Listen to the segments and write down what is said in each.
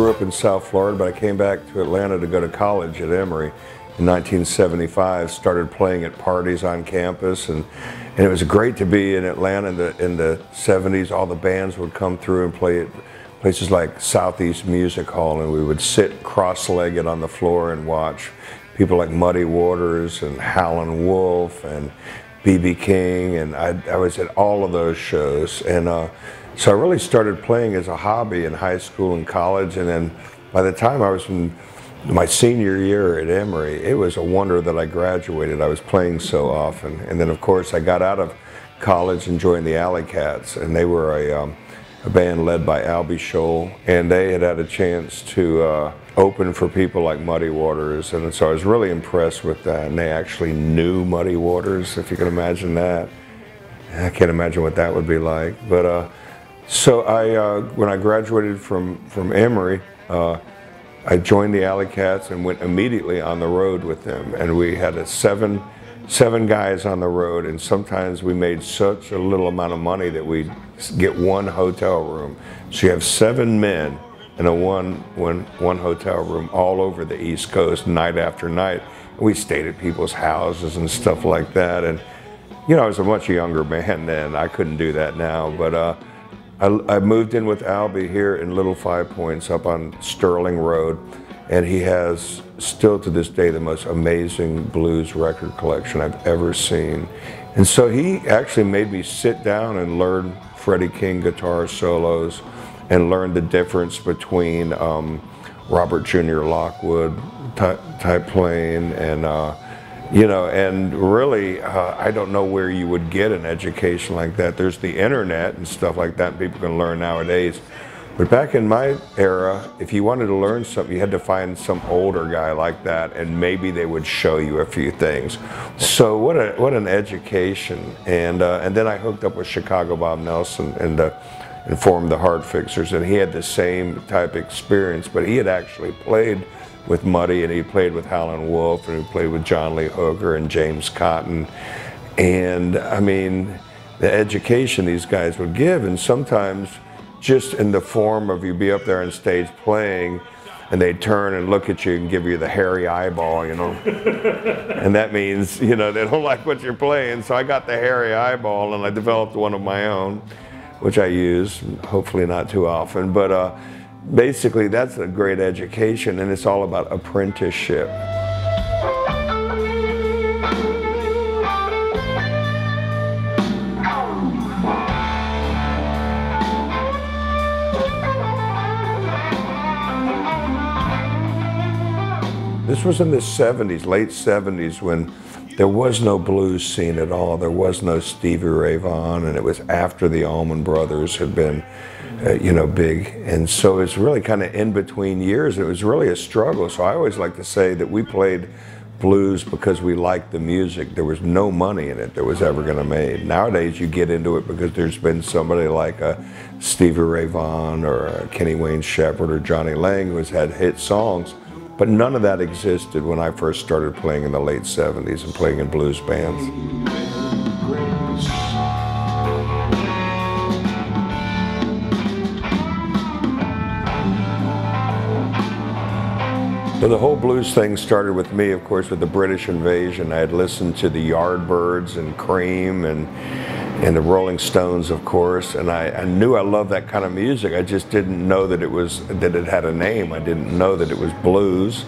grew up in South Florida, but I came back to Atlanta to go to college at Emory in 1975. Started playing at parties on campus, and, and it was great to be in Atlanta in the, in the 70s. All the bands would come through and play at places like Southeast Music Hall, and we would sit cross-legged on the floor and watch people like Muddy Waters and Howlin' Wolf and BB King, and I, I, was at all of those shows. And uh, so I really started playing as a hobby in high school and college, and then by the time I was in my senior year at Emory, it was a wonder that I graduated. I was playing so often. And then, of course, I got out of college and joined the Alley Cats, and they were a, um, a band led by Albie Scholl, and they had had a chance to uh, open for people like Muddy Waters, and so I was really impressed with that. And they actually knew Muddy Waters, if you can imagine that. I can't imagine what that would be like. But uh, so I, uh, when I graduated from from Emory, uh, I joined the Alley Cats and went immediately on the road with them, and we had a seven seven guys on the road, and sometimes we made such a little amount of money that we'd get one hotel room. So you have seven men in a one, one, one hotel room all over the East Coast, night after night. We stayed at people's houses and stuff like that. And, you know, I was a much younger man then. I couldn't do that now. But uh, I, I moved in with Albie here in Little Five Points up on Sterling Road and he has still to this day the most amazing blues record collection I've ever seen. And so he actually made me sit down and learn Freddie King guitar solos and learn the difference between um, Robert Jr. Lockwood type, playing and uh, you know, and really, uh, I don't know where you would get an education like that. There's the internet and stuff like that people can learn nowadays. But back in my era, if you wanted to learn something, you had to find some older guy like that, and maybe they would show you a few things. So what a what an education! And uh, and then I hooked up with Chicago Bob Nelson and uh, formed the Heartfixers, and he had the same type experience, but he had actually played with Muddy, and he played with Howlin' Wolf, and he played with John Lee Hooker and James Cotton, and I mean, the education these guys would give, and sometimes just in the form of you be up there on stage playing and they turn and look at you and give you the hairy eyeball, you know. and that means, you know, they don't like what you're playing. So I got the hairy eyeball and I developed one of my own, which I use, hopefully not too often. But uh, basically, that's a great education and it's all about apprenticeship. This was in the 70s, late 70s, when there was no blues scene at all. There was no Stevie Ray Vaughan, and it was after the Allman Brothers had been, uh, you know, big. And so it's really kind of in between years. It was really a struggle. So I always like to say that we played blues because we liked the music. There was no money in it that was ever going to made. Nowadays, you get into it because there's been somebody like a Stevie Ray Vaughan or a Kenny Wayne Shepherd or Jonny Lang who has had hit songs but none of that existed when I first started playing in the late 70s and playing in blues bands. So the whole blues thing started with me, of course, with the British invasion. I had listened to the Yardbirds and Cream and and the Rolling Stones, of course. And I, I, knew I loved that kind of music. I just didn't know that it was that it had a name. I didn't know that it was blues,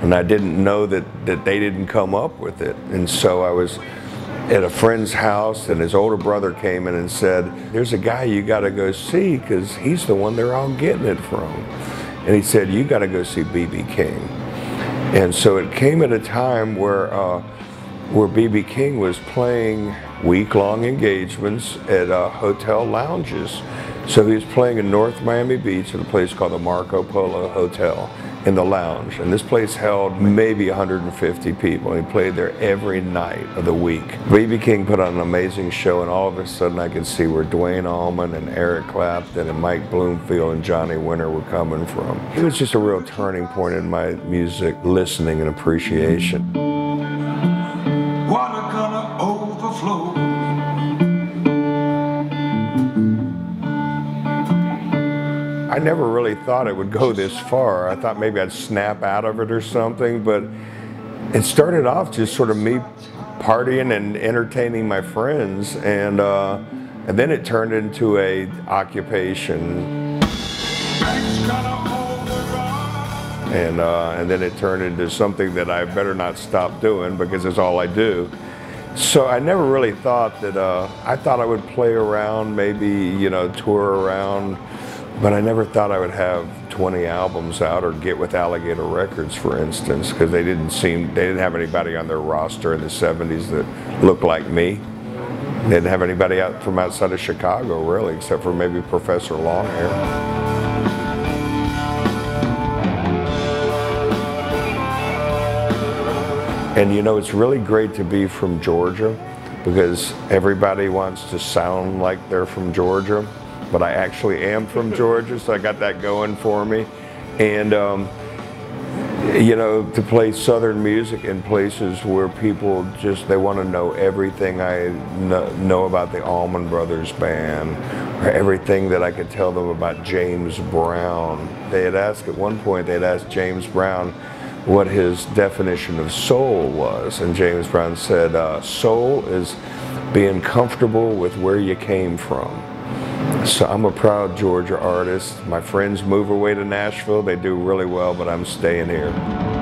and I didn't know that that they didn't come up with it. And so I was at a friend's house, and his older brother came in and said, "There's a guy you got to go see because he's the one they're all getting it from." And he said, "You got to go see B.B. King." And so it came at a time where. Uh, where B.B. King was playing week-long engagements at uh, hotel lounges. So he was playing in North Miami Beach at a place called the Marco Polo Hotel in the lounge. And this place held maybe 150 people. He played there every night of the week. B.B. King put on an amazing show and all of a sudden I could see where Duane Allman and Eric Clapton and Mike Bloomfield and Johnny Winter were coming from. It was just a real turning point in my music listening and appreciation. I never really thought it would go this far. I thought maybe I'd snap out of it or something, but it started off just sort of me partying and entertaining my friends, and uh, and then it turned into a occupation. And, uh, and then it turned into something that I better not stop doing because it's all I do. So I never really thought that, uh, I thought I would play around, maybe, you know, tour around, but I never thought I would have 20 albums out or get with Alligator Records, for instance, because they didn't seem, they didn't have anybody on their roster in the 70s that looked like me. They didn't have anybody out from outside of Chicago, really, except for maybe Professor Longhair. And you know, it's really great to be from Georgia because everybody wants to sound like they're from Georgia, but I actually am from Georgia, so I got that going for me. And, um, you know, to play Southern music in places where people just, they want to know everything I know about the Allman Brothers Band, or everything that I could tell them about James Brown. They had asked, at one point, they had asked James Brown, what his definition of soul was. And James Brown said, uh, soul is being comfortable with where you came from. So I'm a proud Georgia artist. My friends move away to Nashville. They do really well, but I'm staying here.